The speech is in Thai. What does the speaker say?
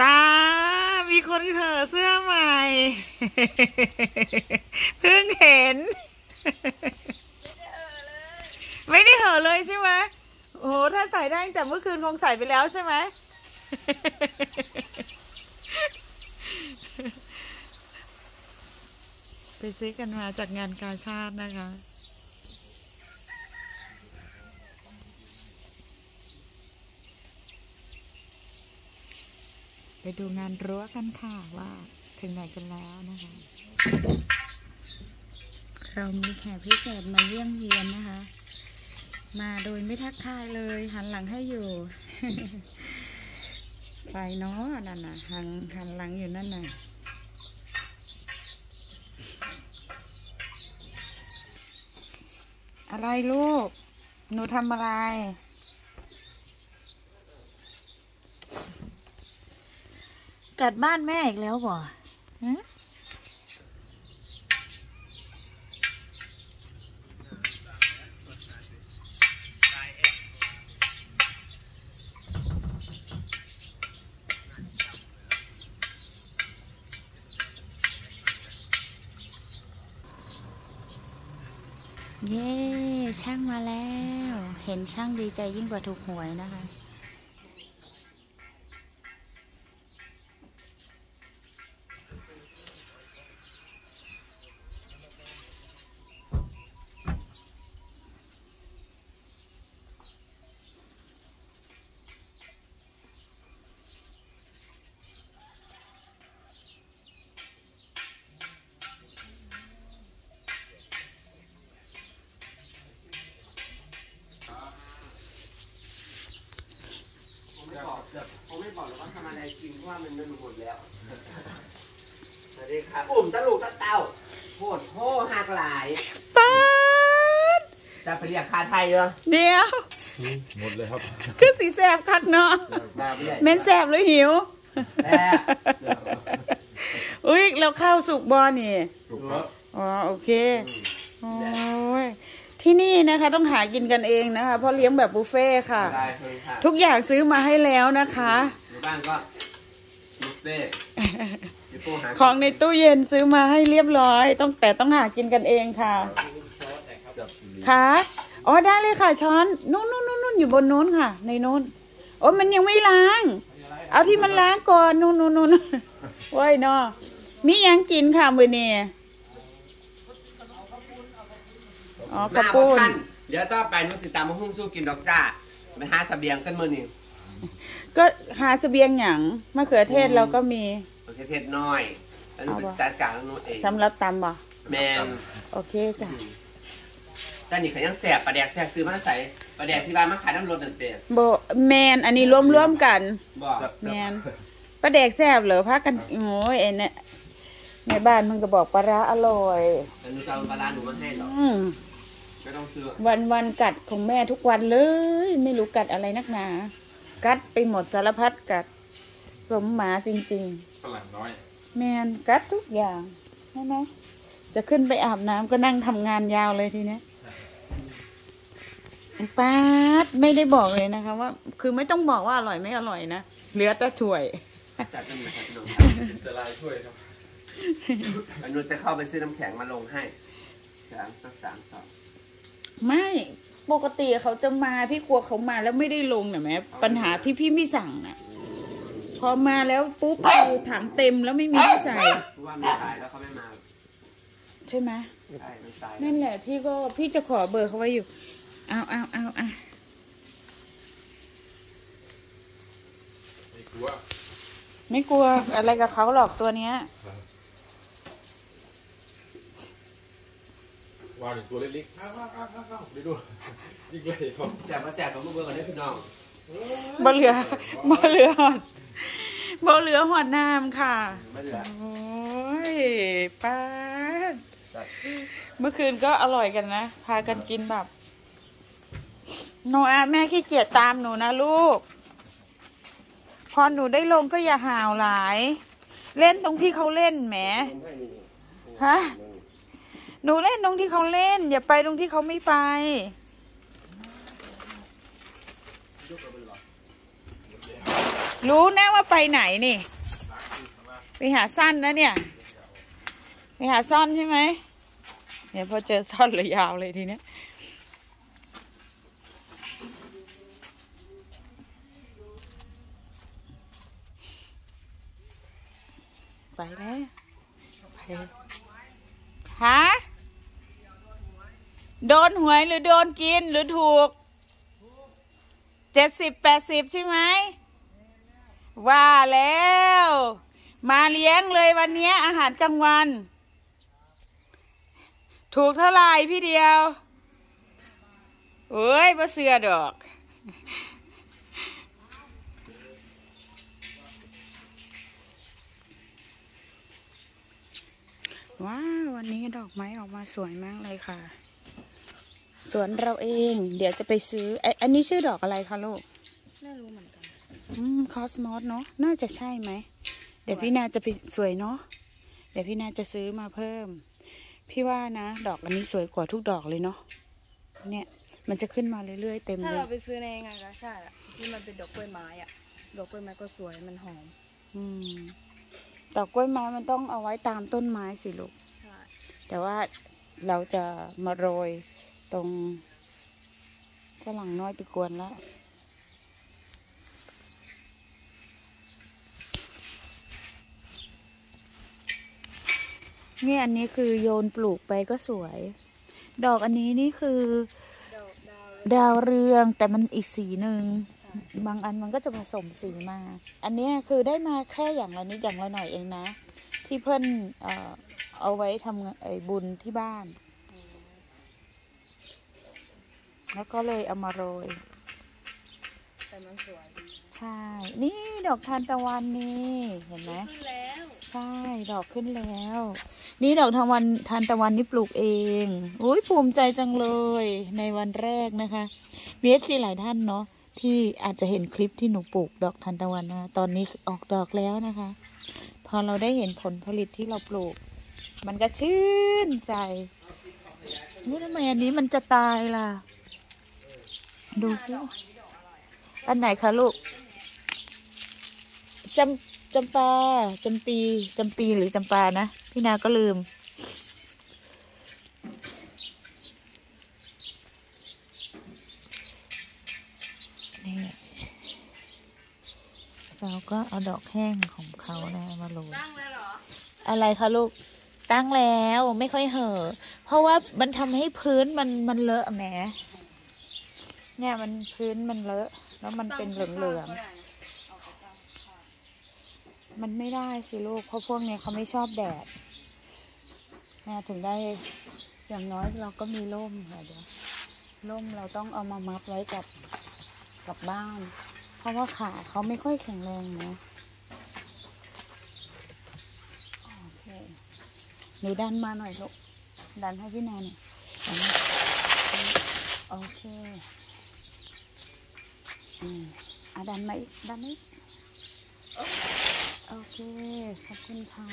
ตา มีคนเถอเสื้อใหม่ เพิ่งเห็น ไม่ได้เห่อเลยใช่ไหมโอ้โห ถ้าใส่ได้แต่เมื่อคืนคงใส่ไปแล้วใช่ไหม ไปซื้อกันมาจากงานกาชาตินะคะ ไปดูงานรั้วกันค่ะว่าถึงไหนกันแล้วนะคะ เรามีแขกพิเศษมาเยี่ยมเยียนนะคะ มาโดยไม่ทักทายเลยหันหลังให้อยู่ ไปเนาะนั่นน่ะหันหันหลังอยู่นั่นน่ะอะไรลูก หนูทำอะไร กัดบ้านแม่อีกแล้วบ่ฮะเย้ ช่างมาแล้ว เห็นช่างดีใจยิ่งกว่าถูกหวยนะคะ ผมไม่บอกแบบ ผมไม่บอกหรอกว่าทำอะไรกินเพราะว่ามันมันหมดแล้วสวัสดีครับปุ่มตะลูกตะเต้าโหดโหหักหลายป๊าดจะไปเรียกคาไทยเหรอเดี๋ยวหมดเลยครับ คือสีแสบคักเนาะมาไม่ใหญ่เม้นแสบหรือหิวแอบอุ้ยเราเข้าสุกบอนี่ถูกครับอ๋อโอเคโอ้ยที่นี่นะคะต้องหากินกันเองนะคะ เพราะเลี้ยงแบบบุฟเฟ่ต์ค่ะ ได้เลยค่ะ ทุกอย่างซื้อมาให้แล้วนะคะอยู่ บ้านก็บุฟเฟ่ต์พี่ปูหาของในตู้เย็นซื้อมาให้เรียบร้อย ต้องแต่ต้องหากินกันเองค่ะจับค่ะอ๋อได้เลยค่ะช้อนนู่นนู่นนู่นนู่นอยู่บนนู้นค่ะ ในนู้นโอ้มันยังไม่ล้าง เอาที่มันล้างก่อนนู่นนู่นนู่นโว้ยเนาะมีหยังกินค่ะมือนี่อ๋อข้าวมาปุ้บ่นทันเดี๋ยวต่อไปนุสิตามมาหุ้งสู้กินดอกจ้าไปหาเสบียงกันมื้อนี้ ก็หาเสบียงหยังมะเขือเทศเราก็มีประเทศน้อยแล้วหนูไปจัดการของหนูเองสำหรับตำบ่แมนโอเคจ้ะแต่นี่เขายังแสบปลาแดกแสบซื้อมาใส่ปลาแดกที่บ้านมาขายน้ำรถนั่นเต้โบแมนอันนี้รวมๆกันบอกแมนปลาแดกแซ่บเหรอพักกันโอ้ยไอ้เนี่ยในบ้านมันก็บอกปลาร้าอร่อยแต่หนูจะเอาปลาร้าหนูมาให้หรอกอืมไม่ต้องซื้อวันวันๆกัดของแม่ทุกวันเลย ไม่รู้กัดอะไรนักหนา กัดไปหมดสารพัดกัด สมหมาจริง ฝรั่งน้อย ๆ แมนกัดทุกอย่างใช่ไหมจะขึ้นไปอาบน้ำก็นั่งทำงานยาวเลยทีเนี้ยป้าดไม่ได้บอกเลยนะคะว่า คือไม่ต้องบอกว่าอร่อยไม่อร่อยนะเหลือแต่ถ้วย จัดเป็นหนะครับพี่น้องจะลายช่วยครับแล้วหนูจะเข้าไปซื้อน้ำแข็งมาลงให้สามสักสามสองไม่ ปกติเขาจะมาพี่กลัวเขามาแล้วไม่ได้ลงเนี่ยแหมปัญหาที่พี่ไม่สั่งน่ะ พอมาแล้วปุ๊บคือถังเต็มแล้วไม่มีที่ใส่เพราะว่ามันสายแล้วเขาไม่มาใช่ไหมใช่มันสายนั่นแหละ พี่ก็พี่จะขอเบอร์เขาไว้อยู่เอาเอาเอาเอาไม่กลัว ไม่กลัวอะไรกับเขาหรอกตัวเนี้ย วางหนึ่งตัวเล็กๆอ้าวอ้าวอ้าวอ้าวอ้าวไปดูยิงเลยครับแสบมาแสบของมือเบอร์ก่อนได้พี่น้องบ่เหลือบ่เหลือหอดบ่เหลือหอดน้ำค่ะไม่เหลือโอ้ยป้าดเมื่อคืนก็อร่อยกันนะ พากันกินแบบโนอาแม่ขี้เกียจตามหนูนะลูก พอหนูได้ลงก็อย่าห่าวหลาย เล่นตรงที่เขาเล่นแหมฮะ หนูเล่นตรงที่เขาเล่น อย่าไปตรงที่เขาไม่ไปรู้นะว่าไปไหนนี่ ไปหาสั้นนะเนี่ย ไปหาซ่อนใช่ไหมเนี่ยพอเจอซ่อนเลยยาวเลยทีเนี้ยไปแล้วไปฮะ โดนหวยหรือโดนกินหรือถูกเจ็ดสิบแปดสิบใช่ไหม ว่าแล้ว มาเลี้ยงเลยวันนี้อาหารกลางวัน ถูกเท่าไหร่พี่เดียวเอ้ยบ่เสือดอก ว้าว วันนี้ดอกไม้ออกมาสวยมากเลยค่ะ สวนเราเอง เดี๋ยวจะไปซื้อไออันนี้ชื่อดอกอะไรคะลูก ไม่รู้เหมือนกัน อืมคอสมอสเนาะ น่าจะใช่ไหม เดี๋ยวพี่นาจะไปสวยเนาะ เดี๋ยวพี่นาจะซื้อมาเพิ่ม พี่ว่านะ ดอกอันนี้สวยกว่าทุกดอกเลยเนาะ เนี่ย มันจะขึ้นมาเรื่อยๆเต็มถ้าเลย เราไปซื้อในงานกาชาติอะที่มันเป็นดอกกล้วยไม้อะดอกกล้วยไม้ก็สวยมันหอม อืม ดอกกล้วยไม้มันต้องเอาไว้ตามต้นไม้สิลูก ใช่ แต่ว่าเราจะมาโรย ตรงฝรั่งน้อยไปกวนแล้วนี่อันนี้คือโยนปลูกไปก็สวย ดอกอันนี้นี่คือดาวเรืองแต่มันอีกสีหนึ่งบางอันมันก็จะผสมสีมา อันนี้คือได้มาแค่อย่างละนิดอย่างละหน่อยเองนะ ที่เพื่อนเออเอาไว้ทำไอ้บุญที่บ้าน แล้วก็เลยเอามาโรย แต่มันสวยดีใช่ นี่ดอกทานตะวันนี่เห็นไหม ขึ้นแล้วใช่ ดอกขึ้นแล้ว นี่ดอกทานวันทานตะวันนี่ปลูกเองอุ้ยภูมิใจจังเลยในวันแรกนะคะมีเอฟซีหลายท่านเนาะที่อาจจะเห็นคลิปที่หนูปลูกดอกทานตะวันนะตอนนี้ออกดอกแล้วนะคะ พอเราได้เห็นผลผลิตที่เราปลูก มันก็ชื่นใจนี่ทำไมอันนี้มันจะตายล่ะ ดูสิอันไหนคะลูกจำจำปาจำปีจำปีหรือจำปานะ พี่นาก็ลืม นี่เราก็เอาดอกแห้งของเขานะมาโรยตั้งแล้วหรออะไรคะลูก ตั้งแล้วไม่ค่อยเห่อะเพราะว่ามันทำให้พื้นมันมันเลอะแหม เนี่ยมันพื้นมันเลอะ แล้วมันเป็นเหลืองๆ มันไม่ได้สิลูก เพราะพวกเนี้ยเขาไม่ชอบแดดแม่ถึงได้อย่างน้อยเราก็มีร่มค่ะเดี๋ยวร่มเราต้องเอามามัดไว้กับกับบ้าน เพราะว่าขาเขาไม่ค่อยแข็งแรงนะโอเคหนูดันมาหน่อยลูกดันให้พี่นาหน่อยดันโอเค อืมอะดันมาอีกดันมาอีกโอเคขอบคุณค่ะ